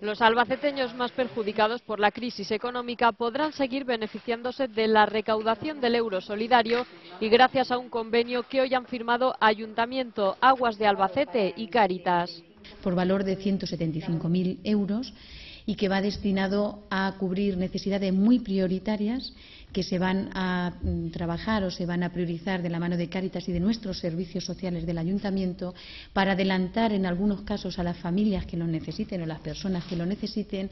Los albaceteños más perjudicados por la crisis económica podrán seguir beneficiándose de la recaudación del euro solidario y gracias a un convenio que hoy han firmado Ayuntamiento, Aguas de Albacete y Cáritas. Por valor de 175.000 euros y que va destinado a cubrir necesidades muy prioritarias que se van a mm, trabajar o se van a priorizar de la mano de Cáritas y de nuestros servicios sociales del Ayuntamiento para adelantar en algunos casos a las familias que lo necesiten o las personas que lo necesiten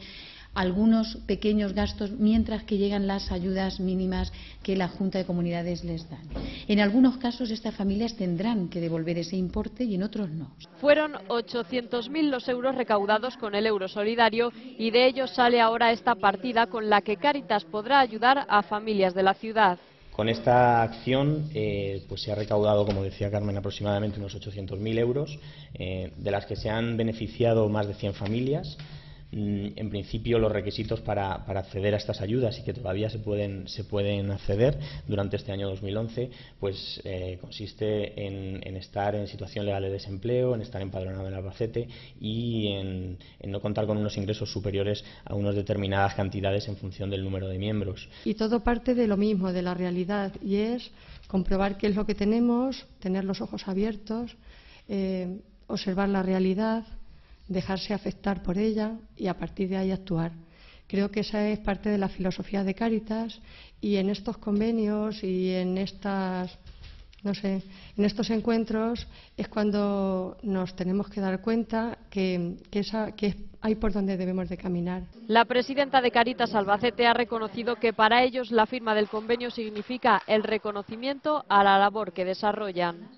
algunos pequeños gastos mientras que llegan las ayudas mínimas que la Junta de Comunidades les da. En algunos casos estas familias tendrán que devolver ese importe y en otros no. Fueron 800.000 los euros recaudados con el euro solidario y de ellos sale ahora esta partida con la que Cáritas podrá ayudar a familias de la ciudad. Con esta acción eh, pues se ha recaudado, como decía Carmen, aproximadamente unos 800.000 euros, eh, de las que se han beneficiado más de 100 familias. Mm, en principio los requisitos para, acceder a estas ayudas y que todavía se pueden, se pueden acceder durante este año 2011, pues eh, consiste en, estar en situación legal de desempleo, en estar empadronado en Albacete y en, no contar con unos ingresos superiores a unas determinadas cantidades en función del número de miembros. Y todo parte de lo mismo, de la realidad, y es comprobar qué es lo que tenemos, tener los ojos abiertos, eh, observar la realidad, dejarse afectar por ella y a partir de ahí actuar. Creo que esa es parte de la filosofía de Cáritas y en estos convenios y en estas no sé, en estos encuentros es cuando nos tenemos que dar cuenta que, que, esa, que hay por donde debemos de caminar. La presidenta de Caritas Albacete ha reconocido que para ellos la firma del convenio significa el reconocimiento a la labor que desarrollan.